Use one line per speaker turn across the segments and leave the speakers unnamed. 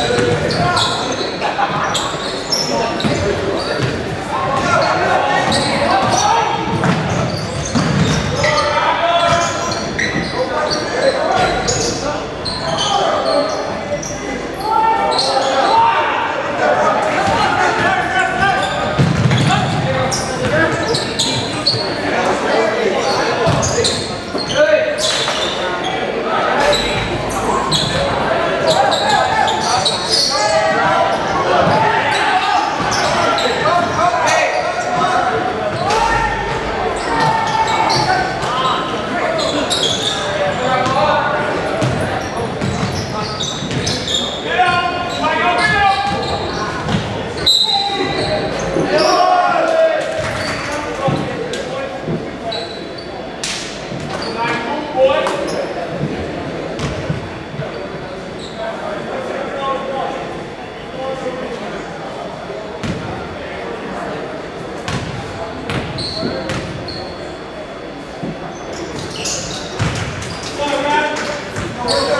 Thank you. Thank you.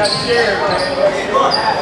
got scared, man.